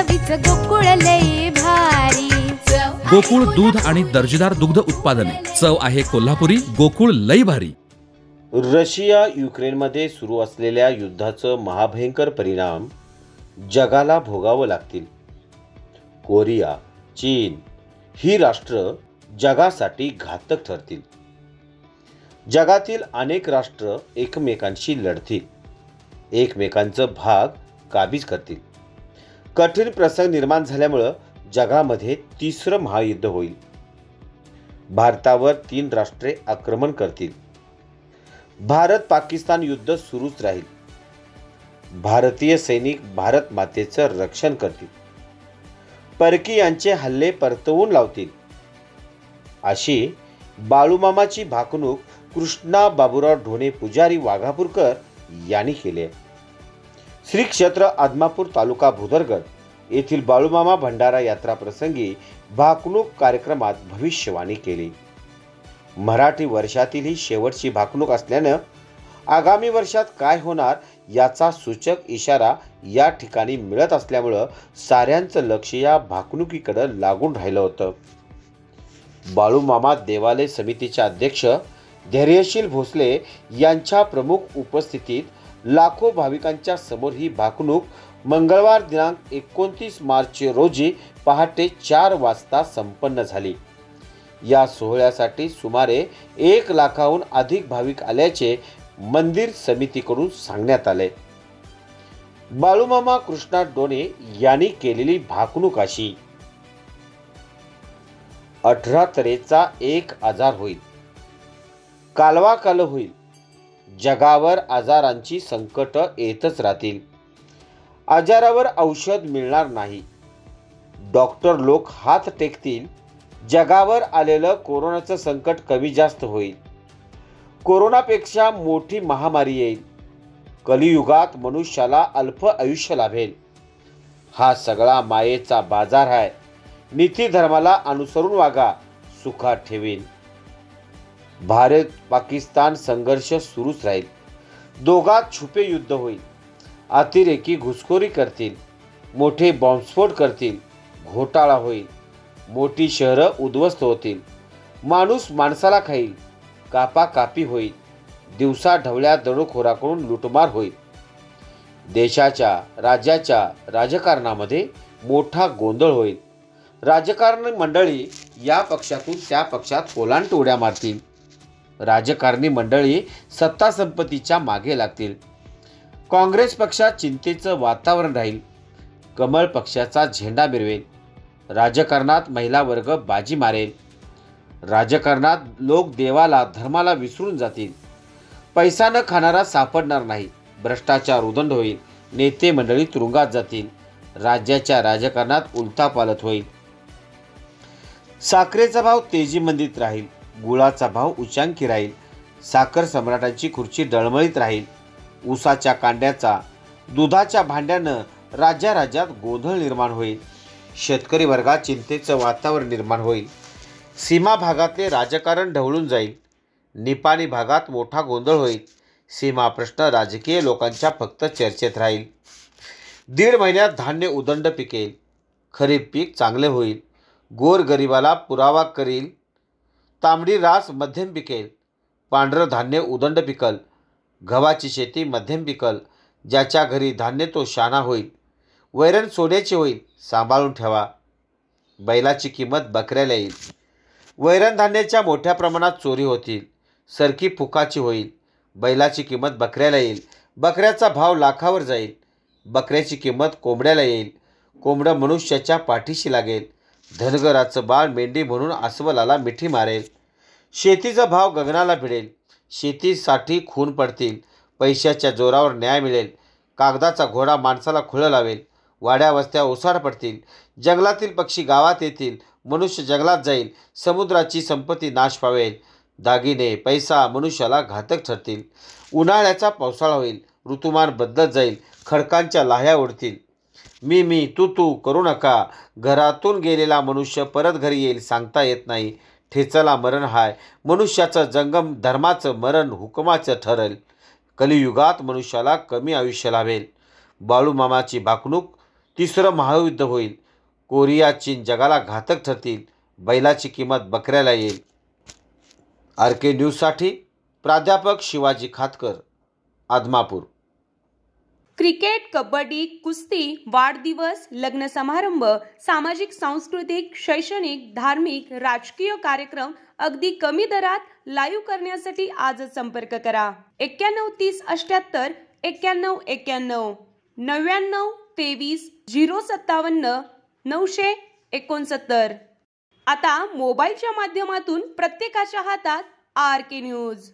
चवीच गोकुळ लई भारी. गोकुळ दूध आणि दर्जेदार दुग्ध उत्पादने. चव आहे कोल्हापुरी गोकुळ लई भारी. रशिया युक्रेनमध्ये सुरू असलेल्या युद्धाचं महाभयंकर परिणाम जगाला भोगावं लागतील. कोरिया चीन ही राष्ट्र जगासाठी घातक ठरतील. जगातील अनेक राष्ट्र एकमेकांशी लढतील. एकमेकांचं भाग काबीज करतील. कठीण प्रसंग निर्माण झाल्यामुळं जगामध्ये तिसरं महायुद्ध होईल. भारतावर तीन राष्ट्रे आक्रमण करतील. भारत पाकिस्तान युद्ध सुरूच राहील. भारतीय सैनिक भारत मातेचं रक्षण करतील. परकीयांचे हल्ले परतवून लावतील. अशी बाळूमामाची भाकणूक कृष्णा बाबुराव ढोणे पुजारी वाघापूरकर यांनी केली आहे. श्री क्षेत्र आदमापूर तालुका भुदरगड येथील बाळूमामा भंडारा यात्रा प्रसंगी भाकणूक कार्यक्रमात भविष्यवाणी केली. मराठी वर्षातील ही शेवटची भाकणूक असल्यानं आगामी वर्षात काय होणार याचा सूचक इशारा या ठिकाणी मिळत असल्यामुळं साऱ्यांचं लक्ष या भाकणुकीकडं लागून राहिलं होतं. बाळूमामा देवालय समितीचे अध्यक्ष धैर्यशील भोसले यांच्या प्रमुख उपस्थितीत लाखो भाविकांच्या समोर ही भाकणूक मंगळवार दिनांक एकोणतीस मार्च रोजी पहाटे चार वाजता संपन्न झाली. या सोहळ्यासाठी सुमारे एक लाखाहून अधिक भाविक आल्याचे मंदिर समितीकडून सांगण्यात आले. बाळूमामा कृष्णा डोणे यांनी केलेली भाकणूक अशी. अठरा तऱ्हेचा एक आजार होईल. कालवा काल होईल. जगावर आजारांची संकट येतच राहतील. आजारावर औषध मिळणार नाही. डॉक्टर लोक हात टेकतील. जगावर आलेलं कोरोनाचं संकट कमी जास्त होईल. कोरोनापेक्षा मोठी महामारी येईल. कलियुगात मनुष्याला अल्प आयुष्य लाभेल. हा सगळा मायेचा बाजार आहे. नीती धर्माला अनुसरून वागा. सुखात ठेवीन. भारत पाकिस्तान संघर्ष सुरूच राहील. दोघात छुपे युद्ध होईल. अतिरेकी घुसखोरी करतील. मोठे बॉम्बस्फोट करतील. घोटाळा होईल. मोठी शहरं उद्ध्वस्त होतील. माणूस माणसाला खाईल. कापाकापी होईल. दिवसा ढवळ्या दरोखोराकडून लुटमार होईल. देशाच्या राज्याच्या राजकारणामध्ये मोठा गोंधळ होईल. राजकारण मंडळी या पक्षातून त्या पक्षात कोलांट उड्या मारतील. राजकारणी मंडळी सत्ता संपत्तीच्या मागे लागतील. काँग्रेस पक्षात चिंतेचं वातावरण राहील. कमळ पक्षाचा झेंडा मिरवेल. राजकारणात महिला वर्ग बाजी मारेल. राजकारणात लोक देवाला धर्माला विसरून जातील. पैसा न खाणारा सापडणार नाही. भ्रष्टाचार उदंड होईल. नेते मंडळी तुरुंगात जातील. राज्याच्या राजकारणात उलथापालत होईल. साखरेचा भाव तेजीमंदीत राहील. गुळाचा भाव उच्चांकी राहील. साखर सम्राटांची खुर्ची डळमळीत राहील. ऊसाच्या कांड्याचा दुधाच्या भांड्यानं राज्या राज्यात गोंधळ निर्माण होईल. शेतकरी वर्गात चिंतेचं वातावरण निर्माण होईल. सीमा भागातले राजकारण ढवळून जाईल. निपाणी भागात मोठा गोंधळ होईल. सीमा प्रश्न राजकीय लोकांच्या फक्त चर्चेत राहील. दीड महिन्यात धान्य उदंड पिकेल. खरीप पीक चांगले होईल. गोरगरिबाला पुरावा करील. तांबडी रास मध्यम पिकेल. पांढरं धान्य उदंड पिकल. गव्हाची शेती मध्यम पिकल. ज्याच्या घरी धान्य तो शाना होईल. वैरण सोन्याची होईल. सांभाळून ठेवा. बैलाची किंमत बकऱ्याला येईल. वैरण धान्याच्या मोठ्या प्रमाणात चोरी होतील. सरकी फुकाची होईल. बैलाची किंमत बकऱ्याला येईल. बकऱ्याचा भाव लाखावर जाईल. बकऱ्याची किंमत कोंबड्याला येईल. कोंबडं मनुष्याच्या पाठीशी लागेल. धनगराचं बाळ मेंढी म्हणून अस्वलाला मिठी मारेल. शेतीचा भाव गगनाला भिडेल. शेतीसाठी खून पडतील. पैशाच्या जोरावर न्याय मिळेल. कागदाचा घोडा माणसाला खुळं लावेल. वाड्या वस्त्या ओसाड पडतील. जंगलातील पक्षी गावात येतील. मनुष्य जंगलात जाईल. समुद्राची संपत्ती नाश पावेल दागिने पैसा मनुष्याला घातक ठरतील. उन्हाळ्याचा पावसाळा होईल. ऋतुमान बदलत जाईल. खडकांच्या लाह्या उडतील. मी मी तू तू करू नका. घरातून गेलेला मनुष्य परत घरी येईल सांगता येत नाही. ठेचला मरण हाय. मनुष्याचं जंगम धर्माचं मरण हुकमाचं ठरेल. कलियुगात मनुष्याला कमी आयुष्य लाभेल. बाळूमामाची भाकणूक तिसरं महायुद्ध होईल. कोरिया चीन जगाला घातक ठरतील. बैलाची किंमत बकऱ्याला येईल. आर के न्यूजसाठी प्राध्यापक शिवाजी खातकर आदमापूर. क्रिकेट कबड्डी कुस्ती वाढदिवस लग्न समारंभ सामाजिक सांस्कृतिक शैक्षणिक धार्मिक राजकीय कार्यक्रम अगदी कमी दरात लाईव्ह करण्यासाठी आजच संपर्क करा. एक्क्याण्णव तीस अष्ट्याहत्तर एक्क्याण्णव एक्क्याण्णव. नव्याण्णव तेवीस झिरो सत्तावन्न नऊशे एकोणसत्तर. आता मोबाईलच्या माध्यमातून प्रत्येकाच्या हातात आर के न्यूज.